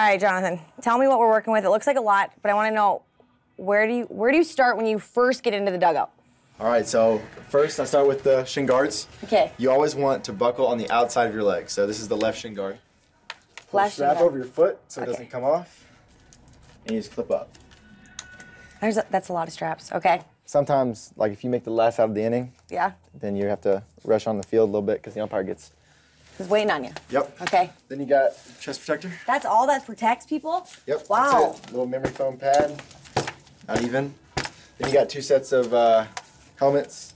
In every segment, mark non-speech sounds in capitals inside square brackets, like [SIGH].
All right, Jonathan, tell me what we're working with. It looks like a lot, but I want to know where do you where do you start when you first get into the dugout? All right, so first I start with the shin guards. Okay. You always want to buckle on the outside of your leg. So this is the left shin guard. Pull Left strap over your foot so Okay. it doesn't come off. And you just clip up. There's a, that's a lot of straps. Okay. Sometimes, like if you make the last out of the inning, Yeah. then you have to rush on the field a little bit because the umpire gets. He's waiting on you. Yep. Okay. Then you got chest protector. That's all that protects people? Yep. Wow. Little memory foam pad. Not even. Then you got two sets of uh, helmets.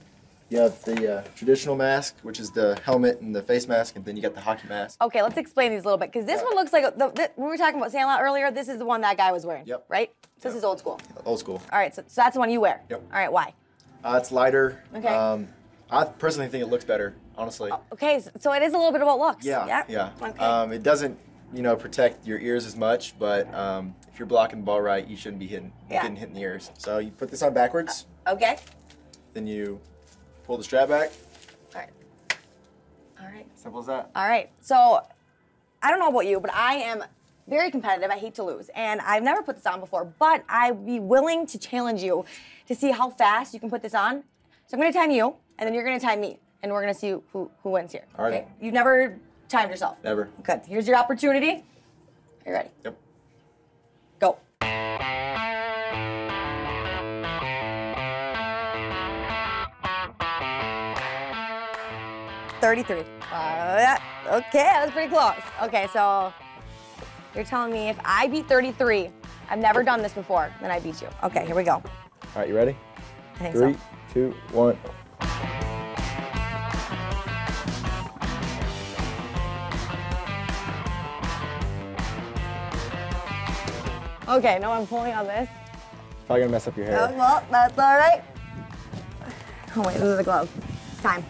You have the uh, traditional mask, which is the helmet and the face mask, and then you got the hockey mask. Okay, let's explain these a little bit because this one looks like the, the, when we were talking about Sandlot earlier. This is the one that guy was wearing. Yep. Right. So this Yep. is old school. Old school. All right. So, so that's the one you wear. Yep. All right. Why? Uh, it's lighter. Okay. Um, I personally think it looks better, honestly. Okay. So, it is a little bit about looks. yeah. Yeah. Yeah. Okay. Um, it doesn't, you know, protect your ears as much, but um, if you're blocking the ball right, you shouldn't be hitting, Yeah. getting hit in the ears. So you put this on backwards, okay. then you pull the strap back. All right. All right. Simple as that. All right. So I don't know about you, but I am very competitive. I hate to lose. And I've never put this on before, but I'd be willing to challenge you to see how fast you can put this on. So I'm going to time you, and then you're going to time me, and we're going to see who, who wins here. All right. Okay? You've never timed yourself. Never. Good. Here's your opportunity. Are you ready? Yep. Go. Thirty-three. Uh, yeah. Okay, that was pretty close. Okay, so you're telling me if I beat 33, I've never done this before, then I beat you. Okay, here we go. All right, you ready? I think Three, so. Two, one. Okay, no, I'm pulling on this. Probably gonna mess up your hair. Oh, well, that's all right. Oh wait, this is a glove. Time.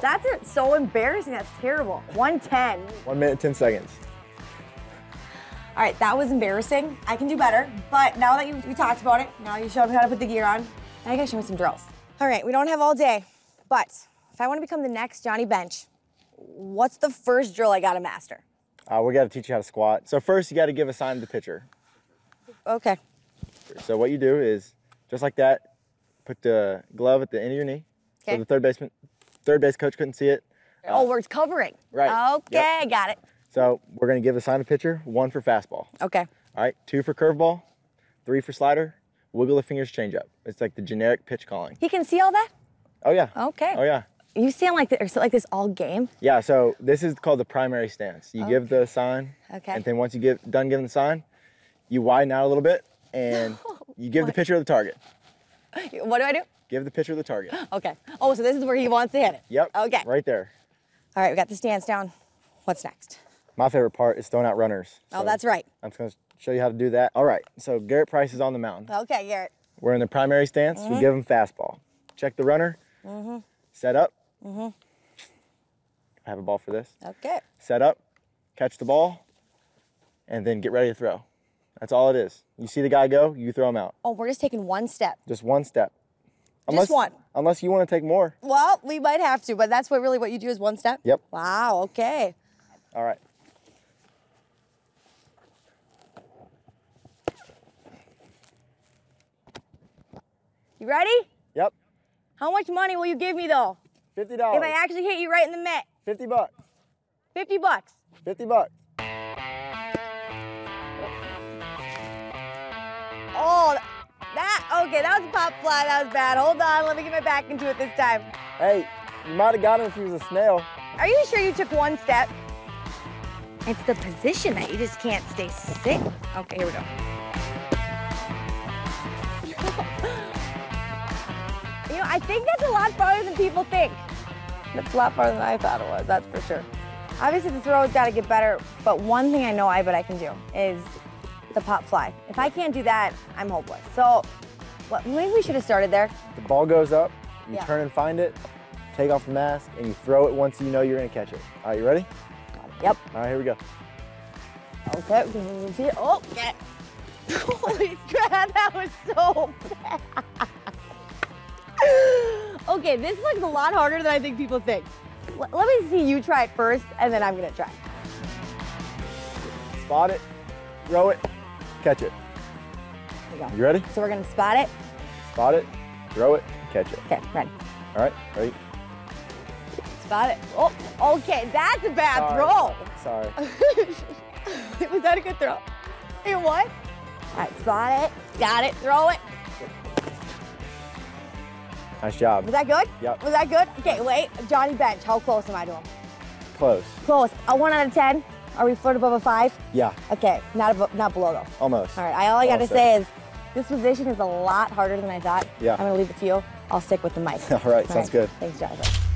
That's it. So embarrassing. That's terrible. 110. One minute, ten seconds. All right, that was embarrassing. I can do better. But now that you, we talked about it, now you showed me how to put the gear on. Now you gotta show me some drills. All right, we don't have all day, but if I want to become the next Johnny Bench, what's the first drill I gotta master? Uh, we got to teach you how to squat. So first, you got to give a sign to the pitcher. Okay. So what you do is just like that. Put the glove at the end of your knee, Okay. so the third baseman, third base coach couldn't see it. oh, we're covering. right. Okay, Yep. got it. So we're gonna give a sign to pitcher. One for fastball. Okay. All right. Two for curveball. Three for slider. Wiggle the fingers, change up. It's like the generic pitch calling. He can see all that? Oh yeah. Okay. Oh yeah. You stand like this, like this all game? Yeah, so this is called the primary stance. You give the sign, Okay. and then once you get done giving the sign, you widen out a little bit, and [LAUGHS] you give the pitcher the target. [LAUGHS] What do I do? Give the pitcher the target. [GASPS] Okay. Oh, so this is where he wants to hit it. Yep. Okay. Right there. All right, we got the stance down. What's next? My favorite part is throwing out runners. Oh, that's right. I'm just gonna show you how to do that. All right. So Garrett Price is on the mound. Okay, Garrett. We're in the primary stance. Mm-hmm. We give him fastball. Check the runner. Mm -hmm. Set up. Mm-hmm. I have a ball for this. Okay. set up, catch the ball, and then get ready to throw. That's all it is. You see the guy go, you throw him out. Oh, we're just taking one step. Just one step. Unless, one. Unless you want to take more. Well, we might have to, but that's what really what you do is one step. Yep. Wow. Okay. All right. You ready? Yep. How much money will you give me though? $50. If. I actually hit you right in the mitt? Fifty bucks. Fifty bucks. Fifty bucks. Oh, that okay. That was a pop fly. That was bad. Hold on. Let me get my back into it this time. Hey, you might have got him if he was a snail. Are you sure you took one step? It's the position that you just can't stay sick. Okay, here we go. Know, I think that's a lot farther than people think. That's a lot farther than I thought it was, that's for sure. Obviously, the throw's got to get better, but one thing I know I bet I can do is the pop fly. If I can't do that, I'm hopeless. So, well, maybe we should have started there. The ball goes up, you Yeah. turn and find it, take off the mask, and you throw it once you know you're gonna catch it. All right, you ready? Yep. All right, here we go. Okay, we can see it. Oh, yeah. [LAUGHS] Holy crap, that was so bad. [LAUGHS] okay, this looks a lot harder than I think people think. L- let me see you try it first, and then I'm gonna try. Spot it, throw it, catch it. There you go. You ready? So we're gonna spot it. Spot it, throw it, catch it. Okay, ready. All right, ready? Spot it. Oh, okay, that's a bad Sorry. throw. Sorry. [LAUGHS] Was that a good throw? Hey, what? All right, spot it. Got it. Throw it. Nice job. Was that good? Yep. Was that good? Okay, wait. Johnny Bench, how close am I to him? Close. Close. A one out of ten. Are we float above a five? Yeah, Okay, not above, not below though. almost. All right. I, all I got to Almost say is, this position is a lot harder than I thought. Yeah. I'm gonna leave it to you. I'll stick with the mic. [LAUGHS] All right, sounds good. Thanks, Jonathan.